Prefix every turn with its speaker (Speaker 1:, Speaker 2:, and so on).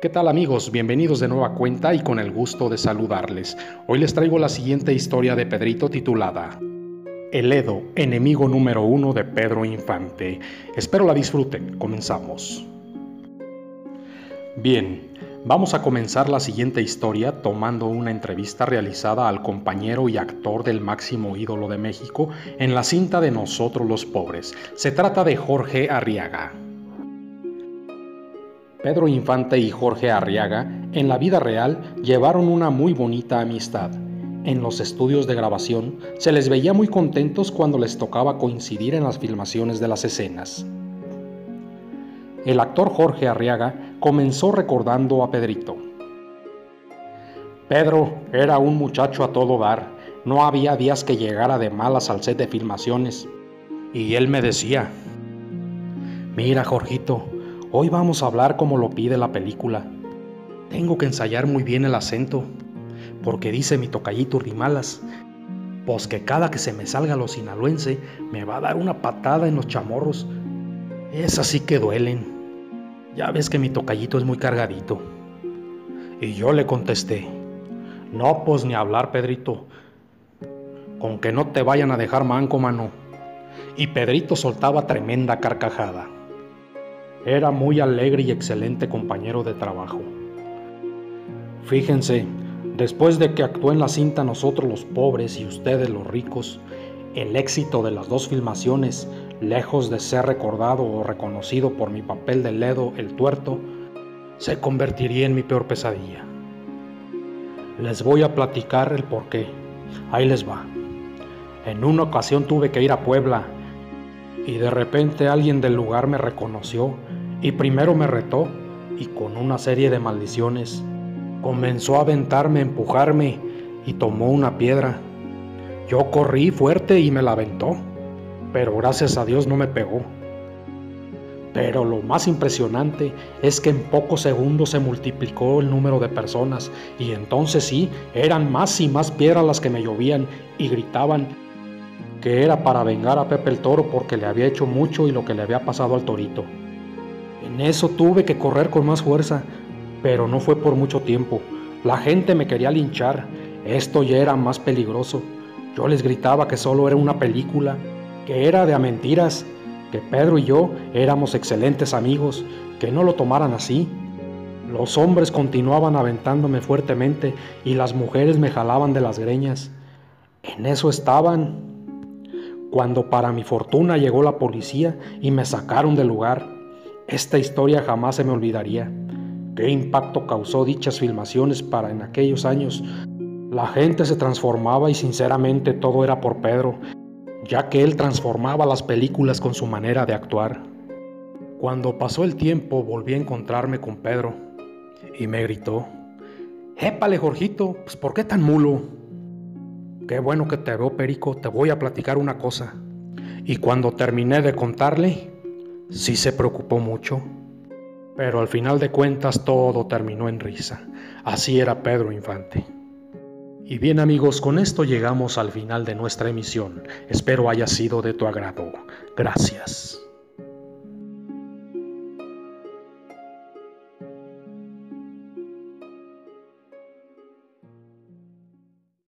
Speaker 1: ¿Qué tal amigos? Bienvenidos de nueva cuenta y con el gusto de saludarles. Hoy les traigo la siguiente historia de Pedrito titulada El Edo, enemigo número uno de Pedro Infante. Espero la disfruten. Comenzamos. Bien, vamos a comenzar la siguiente historia tomando una entrevista realizada al compañero y actor del máximo ídolo de México en la cinta de Nosotros los Pobres. Se trata de Jorge Arriaga. Pedro Infante y Jorge Arriaga en la vida real llevaron una muy bonita amistad. En los estudios de grabación se les veía muy contentos cuando les tocaba coincidir en las filmaciones de las escenas. El actor Jorge Arriaga comenzó recordando a Pedrito. Pedro era un muchacho a todo dar, no había días que llegara de malas al set de filmaciones. Y él me decía, mira Jorgito, Hoy vamos a hablar como lo pide la película. Tengo que ensayar muy bien el acento, porque dice mi tocallito Rimalas, pues que cada que se me salga lo sinaloense me va a dar una patada en los chamorros. Es así que duelen. Ya ves que mi tocallito es muy cargadito. Y yo le contesté, no, pues ni hablar, Pedrito. Con que no te vayan a dejar manco, mano. Y Pedrito soltaba tremenda carcajada. Era muy alegre y excelente compañero de trabajo. Fíjense, después de que actué en la cinta Nosotros los pobres y ustedes los ricos, el éxito de las dos filmaciones, lejos de ser recordado o reconocido por mi papel de Ledo el tuerto, se convertiría en mi peor pesadilla. Les voy a platicar el porqué. Ahí les va. En una ocasión tuve que ir a Puebla y de repente alguien del lugar me reconoció y primero me retó y con una serie de maldiciones comenzó a aventarme, empujarme y tomó una piedra. Yo corrí fuerte y me la aventó, pero gracias a Dios no me pegó. Pero lo más impresionante es que en pocos segundos se multiplicó el número de personas y entonces sí, eran más y más piedras las que me llovían y gritaban que era para vengar a Pepe el Toro porque le había hecho mucho y lo que le había pasado al torito. En eso tuve que correr con más fuerza, pero no fue por mucho tiempo. La gente me quería linchar, esto ya era más peligroso. Yo les gritaba que solo era una película, que era de a mentiras, que Pedro y yo éramos excelentes amigos, que no lo tomaran así. Los hombres continuaban aventándome fuertemente y las mujeres me jalaban de las greñas. En eso estaban cuando para mi fortuna llegó la policía y me sacaron del lugar. Esta historia jamás se me olvidaría. ¿Qué impacto causó dichas filmaciones para en aquellos años? La gente se transformaba y sinceramente todo era por Pedro, ya que él transformaba las películas con su manera de actuar. Cuando pasó el tiempo volví a encontrarme con Pedro y me gritó, Épale, Jorgito, pues ¿por qué tan mulo? Qué bueno que te veo, Perico, te voy a platicar una cosa. Y cuando terminé de contarle, sí se preocupó mucho. Pero al final de cuentas todo terminó en risa. Así era Pedro Infante. Y bien amigos, con esto llegamos al final de nuestra emisión. Espero haya sido de tu agrado. Gracias.